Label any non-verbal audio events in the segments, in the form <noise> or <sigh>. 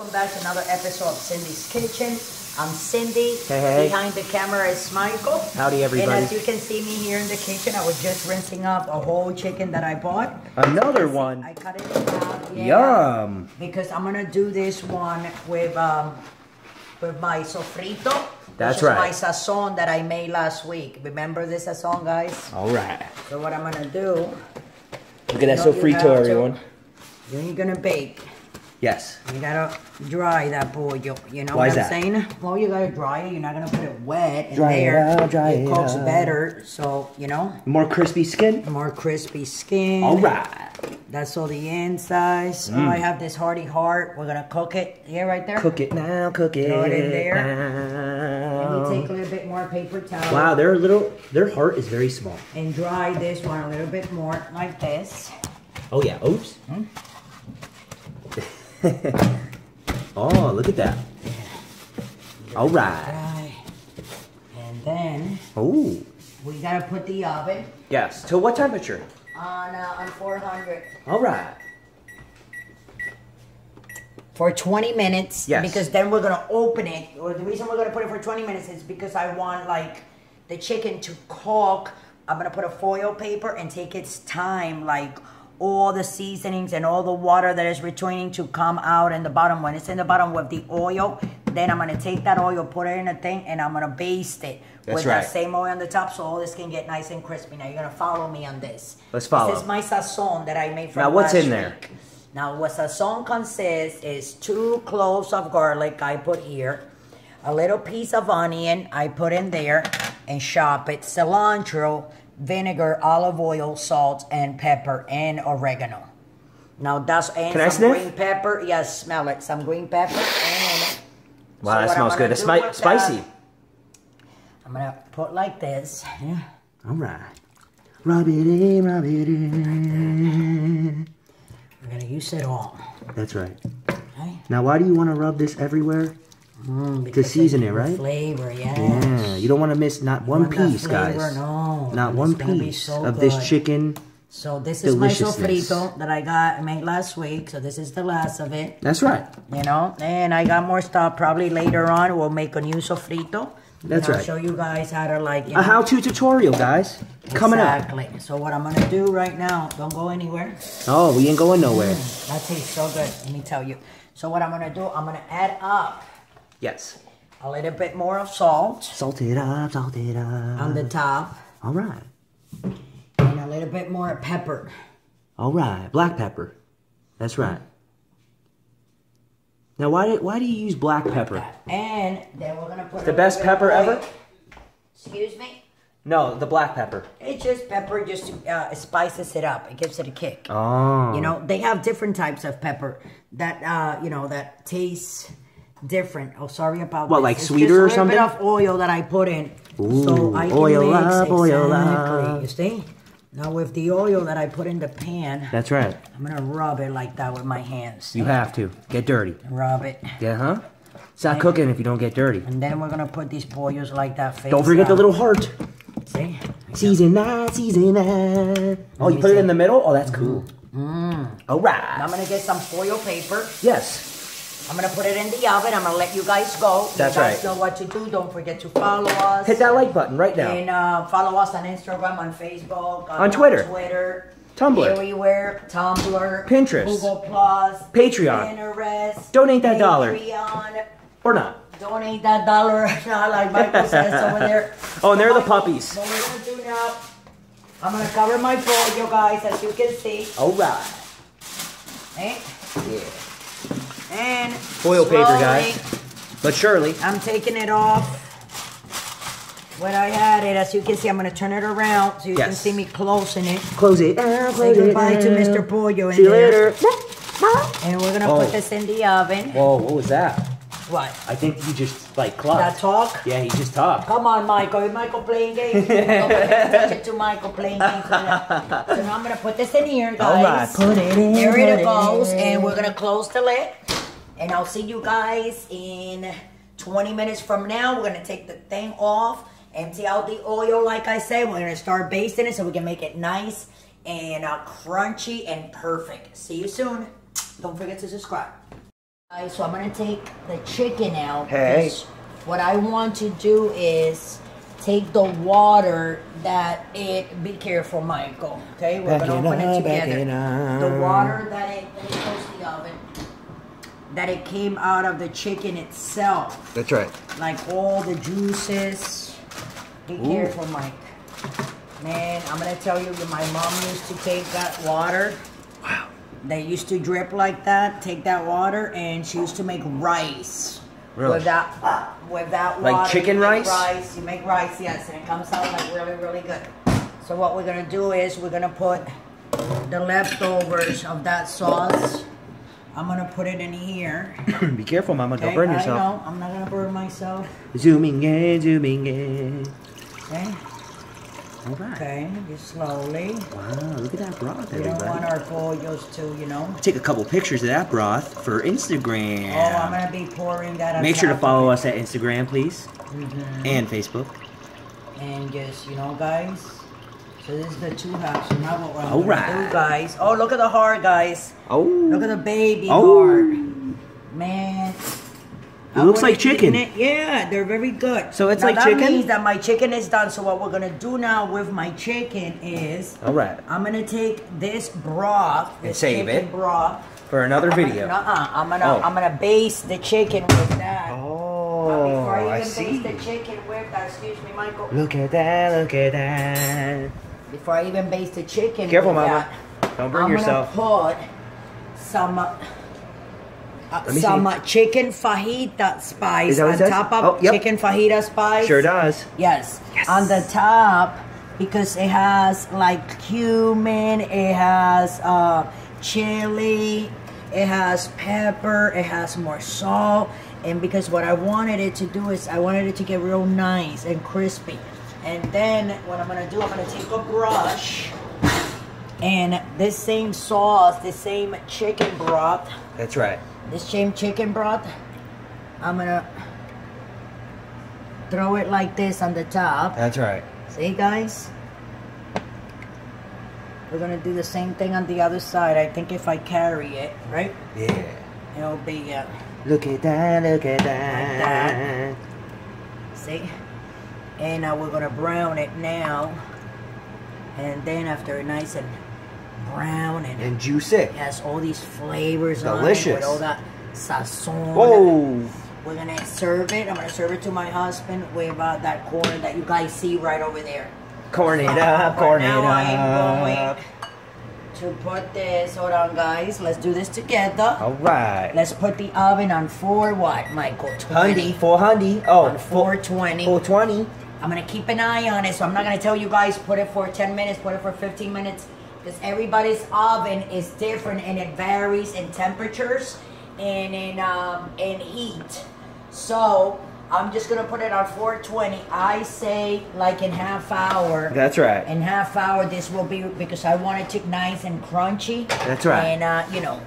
Welcome back to another episode of Cindy's Kitchen. I'm Cindy. Hey, hey. Behind the camera is Michael. Howdy, everybody. And as you can see me here in the kitchen, I was just rinsing up a whole chicken that I bought. Another one. I cut it in half. Yeah, Yum. Because I'm gonna do this one with um with my sofrito. That's right. My sazon that I made last week. Remember this sazon, guys? All right. So what I'm gonna do? Look at that sofrito, to- everyone. Then you're gonna bake. Yes. You gotta dry that pollo, you know Why what I'm that? saying? Well, you gotta dry it. You're not gonna put it wet in Dry it there. out, dry it it cooks out. better, so you know, More crispy skin. more crispy skin. All right. That's all the inside. So I have this hearty heart. We're gonna cook it. Yeah, right there. Mm. Cook it now. Cook it. Throw it in there. And you take a little bit more paper towel. Wow, their little their heart is very small. And dry this one a little bit more, like this. Oh yeah. Oops. Hmm? <laughs> oh, look at that. All right. And then Oh. we gotta put the oven Yes. To what temperature? on uh, on 400. All right. for 20 minutes Yes. because then we're gonna open it or the reason we're gonna put it for 20 minutes is because i want like the chicken to cook i'm gonna put a foil paper and take its time like all the seasonings and all the water that is returning to come out in the bottom when it's in the bottom with the oil then i'm gonna take that oil put it in a thing and i'm gonna baste it That's with right. that same oil on the top so all this can get nice and crispy now you're gonna follow me on this Let's follow. this is my sazon that i made from Now, what's in there? week. Now, what sazon consists is two cloves of garlic I put here, a little piece of onion I put in there and chop it, cilantro, vinegar, olive oil, salt, and pepper, and oregano. Now, that's and Can some green pepper. Yes, smell it. Some green pepper and. Wow, So that smells good. It's spi- spicy. that- I'm gonna put like this. Yeah. All right. Rub it in, rub it in. We're gonna use it all. That's right. Okay. Now, why do you want to rub this everywhere? Mm, To because season it, right? Flavor, yes. Yeah, you don't want to miss not one piece, flavor? guys. No, Not one piece so of this chicken. So this is my sofrito that I got I made last week. So this is the last of it, That's right. you know. And I got more stuff. Probably later on we'll make a new sofrito. That's right. show you guys how to like you A how-to tutorial, guys. Coming up. exactly. So what I'm gonna do right now? Don't go anywhere. Oh, we ain't going nowhere. That tastes so good. Let me tell you. So what I'm gonna do? I'm gonna add up Yes. a little bit more of salt Salt it up, salt it up. on the top, All right. and a little bit more pepper. All right. Black pepper. That's right. Now, why do, why do you use black pepper? And then we're gonna put The best pepper of- ever? Excuse me. No, the black pepper. It's just pepper, just uh, spices it up. It gives it a kick. Oh. You know, they have different types of pepper that uh, you know that tastes different. Oh, sorry about What, this. like It's sweeter or just a little something? bit of oil that I put in, so Ooh, I can oil mix up, oil exactly. up. You see? Now with the oil that I put in the pan, That's right. I'm gonna rub it like that with my hands. You have to. Get dirty. Rub it, Yeah, huh? It's not cooking if you don't get dirty. and then we're gonna put these pollos like that. Face Don't forget the little heart. See? Season that, season that. Oh, you put it in the middle? Oh, that's cool. Mm. All Now I'm gonna get some foil paper. Yes. I'm gonna put it in the oven. I'm gonna let you guys go. That's you guys right. know what to do. Don't forget to follow us. Hit that like button right now. And uh, follow us on Instagram, on Facebook, On Twitter. Twitter, Tumblr. everywhere, Tumblr, Pinterest. Google Plus, Patreon. Pinterest, Donate that dollar. Patreon. Or not. Donate that dollar, not <laughs> like Michael says over there. <laughs> Oh, and they're the puppies. What we're gonna do now? I'm gonna cover my bowl, you guys, as you can see. All right. Eh? Yeah. And Foil paper, guys. But surely. I'm taking it off. When I had it, as you can see, I'm gonna turn it around so you can see me closing it. Close it. down, Say close it goodbye to. Mr. Pollo See you later. And we're gonna Oh. put this in the oven. Whoa, what was that? What? I think he just like That talk? Yeah, he just talked. Come on, Michael. Is Michael playing games? Touch it to Michael playing games. so now I'm gonna put this in here, oh guys. All right, put it in. There it goes, in. and we're gonna close the lid. And I'll see you guys in 20 minutes from now. We're gonna take the thing off, empty out the oil, like I said. We're gonna start basting it so we can make it nice and uh, crunchy and perfect. See you soon. Don't forget to subscribe. Alright, so I'm gonna take the chicken out. Hey. What I want to do is take the water that it. Be careful, Michael. Okay, we're Back gonna open it together. The water that it that it goes to the oven. That it came out of the chicken itself, That's right. like all the juices. Be Ooh. careful, Mike. Man, I'm gonna tell you, my mom used to take that water. Wow. They used to drip like that, take that water, and she used to make rice. Really? With that, with that Like water. chicken you rice? Rice, you make rice, yes, and it comes out like really, really good. So what we're gonna do is we're gonna put the leftovers of that sauce. I'm gonna put it in here. <coughs> Be careful, Mama. Don't okay? burn I yourself. know, I'm not gonna burn myself. Zooming in, zooming in. Okay, All right. okay, just slowly. Wow, look at that broth, We don't want everybody. our pollos to, you know. Take a couple pictures of that broth for Instagram. Oh, I'm gonna be pouring that. Make sure to follow us at Instagram, please, Mhm. and Facebook. and just you know guys so this is the two halves so now what we're All do guys oh look at the heart guys Oh, look at the baby Oh. heart man It I looks like chicken. it. yeah they're very good So it's Now like that chicken? means that my chicken is done so what we're gonna do now with my chicken is all right. i'm gonna take this broth And save it. broth For another video. uh-uh, i'm gonna Oh. i'm gonna baste the chicken with that Oh, But before I I see. baste the chicken with that, excuse me, Michael. Look at that! Look at that! Before I even baste the chicken, Careful, Mama. that, Don't burn I'm yourself. gonna put some uh, some uh, chicken fajita spice Is that what on top of Oh, yep. chicken fajita spice. Sure does. Yes. Yes. On the top because it has like cumin, it has uh, chili, it has pepper, it has more salt, and because what I wanted it to do is I wanted it to get real nice and crispy. And then what I'm gonna do, I'm gonna take a brush and this same sauce, this same chicken broth, That's right. this same chicken broth, I'm gonna throw it like this on the top. That's right. See, guys? We're gonna do the same thing on the other side. I think if I carry it, right? Yeah. It'll be, uh, Look at that! Look at that. that! see? And uh, we're gonna brown it now. And then after nice and brown and And juice it. it has all these flavors on it Delicious. with all that sazon. Whoa! We're gonna serve it. I'm gonna serve it to my husband with uh, that corn that you guys see right over there. Corn it up, corn it now I'm up. going to put this. Hold on, guys. Let's do this together. All right. Let's put the oven on four what, Michael? Hundy, 20. four hundy. Oh, On 420. 420. I'm gonna keep an eye on it, so I'm not gonna tell you guys put it for 10 minutes, put it for 15 minutes, because everybody's oven is different and it varies in temperatures and in um, in heat. So I'm just gonna put it on 420. I say like in half hour. That's right. In half hour, this will be because I want it to nice and crunchy. That's right. And uh, you know,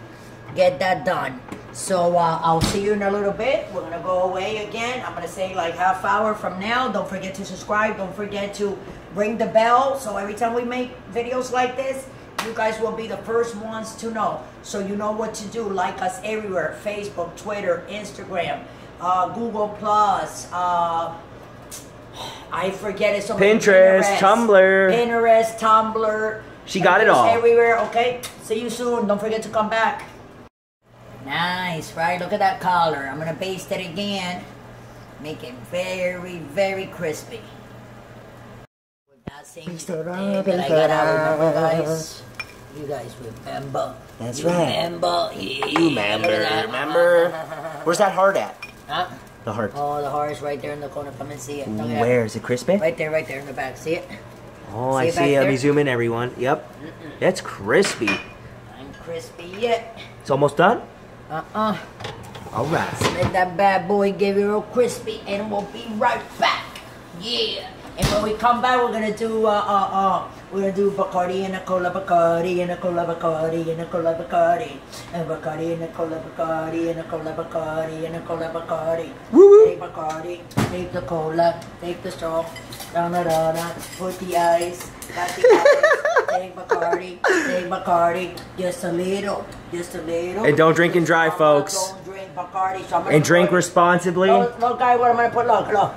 get that done. So uh, I'll see you in a little bit. We're gonna go away again. I'm gonna say like half hour from now. Don't forget to subscribe. Don't forget to ring the bell. So every time we make videos like this, you guys will be the first ones to know. So you know what to do. Like us everywhere: Facebook, Twitter, Instagram, uh, Google Plus. Uh, I forget it. So many- Pinterest, Tumblr. Pinterest, Tumblr. She got it all. Everywhere. Okay. See you soon. Don't forget to come back. Nice, right? Look at that color. I'm gonna baste it again. Make it very, very crispy. That same thing that I got out. Remember, guys? You guys remember? That's You right. Remember? Yeah, You remember, that. remember? Where's that heart at? Huh? The heart. Oh, the heart is right there in the corner. Come and see it. Look. Where is it crispy? Right there, right there in the back. See it? Oh, See I it back see. Let me zoom in, everyone. Yep. That's crispy. I'm crispy yet. It's almost done? Uh-uh. All right. Let that bad boy get real crispy and we'll be right back. Yeah. And when we come back, we're gonna do uh uh uh we're gonna do Bacardi and a cola Bacardi and a cola Bacardi and a cola Bacardi and Bacardi and a cola Bacardi and a cola Bacardi and a cola Bacardi. Woo woo. Take Bacardi, take the cola, take the straw, da da da da, put the ice, got the ice, take Bacardi, take Bacardi, just a little, just a little. And don't drink and drive, folks. Don't drink Bacardi. So And drink put- responsibly. Look, look, guys, what I'm gonna put. Look, look.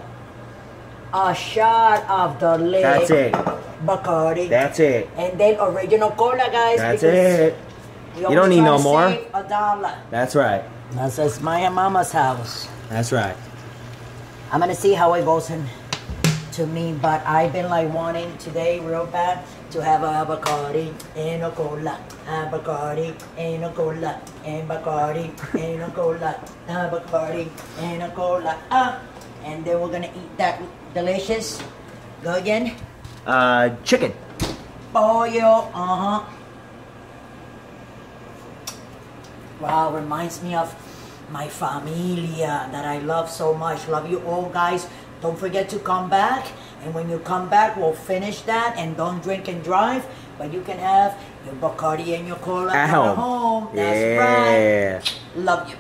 A shot of the lid. That's it. Bacardi. That's it. and then original cola, guys. That's it. You don't need no more. A dollar. That's right. That's my mama's house. That's right. I'm gonna see how it goes in to me, but I've been like wanting today real bad to have a Bacardi and a cola, a Bacardi and a cola, and Bacardi and a cola, a Bacardi and a cola, ah. and then we're gonna eat that delicious. Go again. Uh, chicken. Pollo, uh huh. Wow, reminds me of my familia that I love so much. Love you all, guys. Don't forget to come back. And when you come back, we'll finish that and don't drink and drive. But you can have your Bacardi and your cola At home. That's yeah. right. Love you.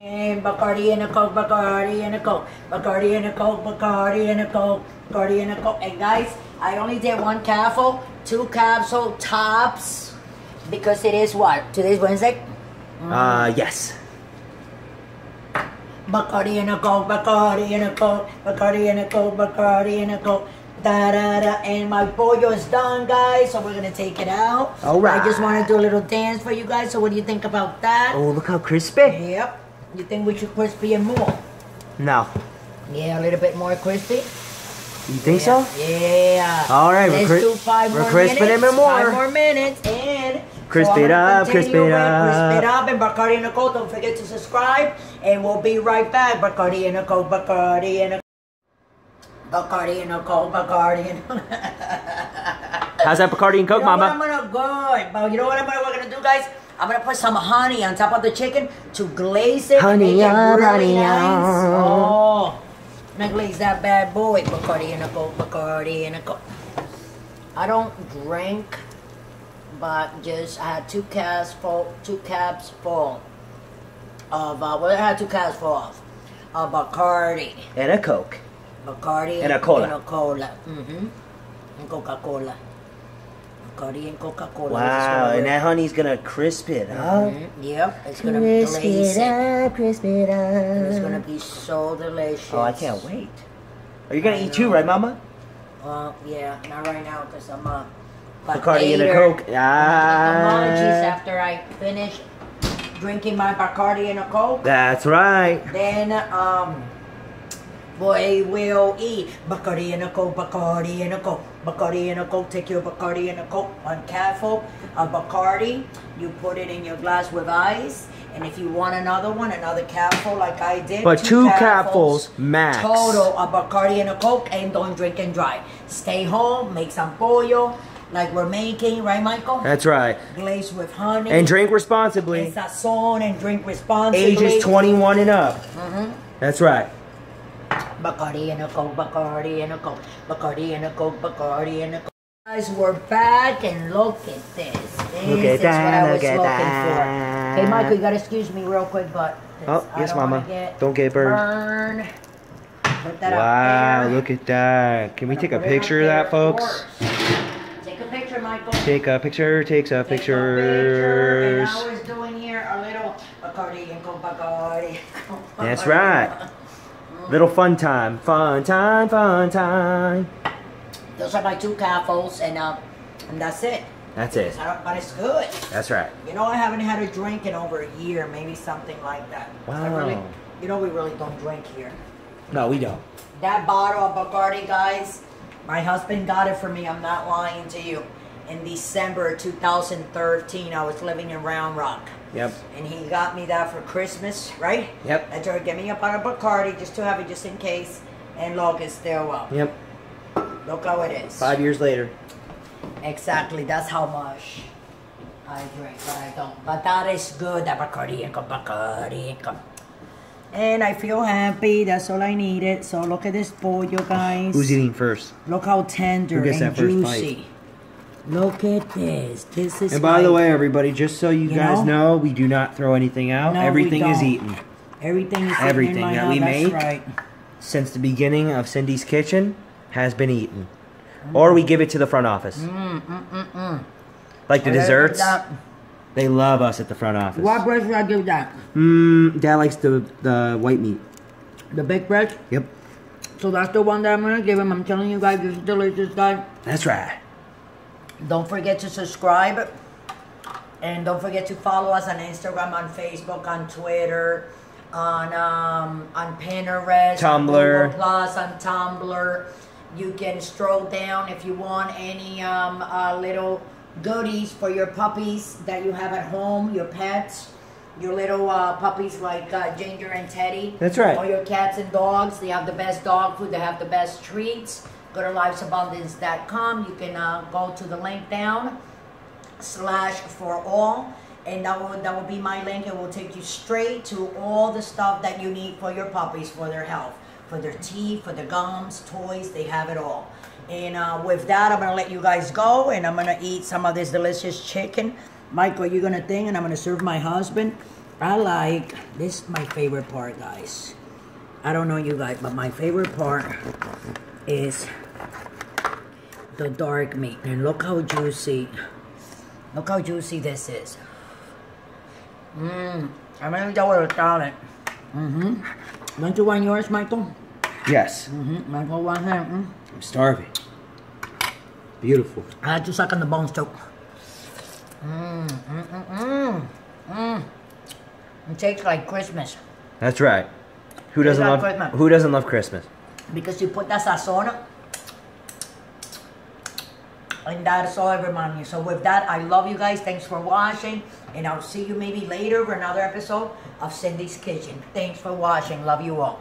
And Bacardi and a Coke, Bacardi and a Coke, Bacardi and a Coke, Bacardi and a Coke, Bacardi and a Coke. And guys, I only did one capsule, two capsule tops, because it is what? Today's Wednesday? Uh, yes. Bacardi and a Coke, Bacardi and a Coke, Bacardi and a Coke, Bacardi and a Coke. Da, da, da. And my pollo is done, guys, so we're gonna take it out. All right. I just want to do a little dance for you guys. So, what do you think about that? Oh, look how crispy. Yep. You think we should crispy and more? No. Yeah, a little bit more crispy. You think so? Yeah. All right, we're Let's cri- do 5 we're more crisping minutes. more. Five more minutes and. Crisp I'm it up, crisp it up. Crisp it up and Bacardi and a Coke. Don't forget to subscribe, and we'll be right back. Bacardi and a Coke, Bacardi and a Bacardi and a Coke, Bacardi and. How's that Bacardi and Coke, you know Mama? I'm gonna go, but you know what I'm gonna, we're gonna do, guys? I'm gonna put some honey on top of the chicken to glaze it. Honey make it really honey nice. Oh, I'm gonna glaze that bad boy. Bacardi and a Coke, Bacardi and a. I don't drink, but just I had two caps full, two caps full of uh, well, I had two caps full of uh, Bacardi, And a Coke. Bacardi And a cola. and a cola, mm-hmm, and Coca Cola. Bacardi and Coca Cola. Wow, and that honey's gonna crisp it up. Mhm, Yep, it's gonna Crisp glaze it up, crisp it up. It's gonna be so delicious. Oh, I can't wait. Are you gonna I eat too, right, Mama? Uh, yeah, not right now because I'm uh. Bacardi and a Coke. Ah. gonna get the munchies after I finish drinking my Bacardi and a Coke. That's right. Then um, boy will eat Bacardi and a Coke, Bacardi and a Coke, Bacardi and a Coke. Take your Bacardi and a Coke, one capful of Bacardi. You put it in your glass with ice. And if you want another one, another capful like I did. But two capfuls capfuls max. Total of Bacardi and a Coke and don't drink and drive. Stay home, make some pollo like we're making, right, Michael? That's right. Glaze with honey. And drink and responsibly. sazon and drink responsibly. Ages 21 and up. Mm-hmm. That's right. Bacardi and a Coke, Bacardi and a Coke, Bacardi and a Coke, Bacardi and a Coke. Guys, we're back and look at this. This Look at is that, what I was looking that. for. Hey, Michael, you gotta excuse me real quick, but Oh, yes, don't Mama. Get Don't get burned. Burn. Put that Wow, up there. look at that. Can we take a put it up picture of that, folks? first. Take a picture, Michael. Take a picture, takes a Take picture. And I was doing here a little Bacardi and Bacardi. That's right. Little fun time. Fun time, fun time. Those are my two capfuls, and uh, and that's it. That's it. But it's good. That's right. You know, I haven't had a drink in over a year, maybe something like that. I really, Wow. you know, we really don't drink here. No, we don't. That bottle of Bacardi, guys, my husband got it for me. I'm not lying to you. In December 2013, I was living in Round Rock. Yep. And he got me that for Christmas, right? Yep. I told him, get me a bottle of Bacardi just to have it just in case. And look, it's still up. Yep. Look how it is. Five years later. Exactly, that's how much I drink, but I don't. But that is good, that Bacardi and Bacardi and And I feel happy, that's all I needed. So look at this pollo, guys. Who's eating first? Look how tender and juicy. Look at this. This is And by the way, everybody, just so you, You guys know? know, we do not throw anything out. No, Everything is eaten. everything is everything that house, we make right. Since the beginning of Cindy's Kitchen has been eaten. Or we give it to the front office. Mm, mm, mm, mm. Like the Whatever desserts. They love us at the front office. What bread should I give that? Mmm, Dad likes the the white meat. The big bread? Yep, So that's the one that I'm gonna give him. I'm telling you guys, this is delicious, guys. that's right. Don't forget to subscribe. And don't forget to follow us on Instagram, on Facebook, on Twitter, on um, on Pinterest, Tumblr. Google Plus, on Tumblr. You can scroll down if you want any um, uh, little goodies for your puppies that you have at home, your pets, your little uh, puppies like uh, Ginger and Teddy. That's right. Or your cats and dogs. They have the best dog food. They have the best treats. Go to lifesabundance.com. You can uh, go to the link down slash for all and that will that will be my link. It will take you straight to all the stuff that you need for your puppies for their health for their teeth for the gums toys they have it all. And uh, with that i'm gonna let you guys go and i'm gonna eat some of this delicious chicken. Michael you're gonna think? And i'm gonna serve my husband. I like this is my favorite part guys. I don't know you guys but my favorite part is the dark meat and look how juicy Look how juicy this is. Mmm. I'm gonna go with a salad. Mm-hmm. Don't you want yours, Michael? Yes, Mm-hmm. Michael wants it. Mm. I'm starving. Beautiful. I had to suck on the bones too. Mmm. Mmm. Mmm. Mmm. Mmm. It tastes like Christmas That's right. Who doesn't love Christmas. Who doesn't love Christmas? because you put that sazon. And that's all it reminds me. So with that, I love you guys. Thanks for watching. And I'll see you maybe later for another episode of Cindy's Kitchen. Thanks for watching. Love you all.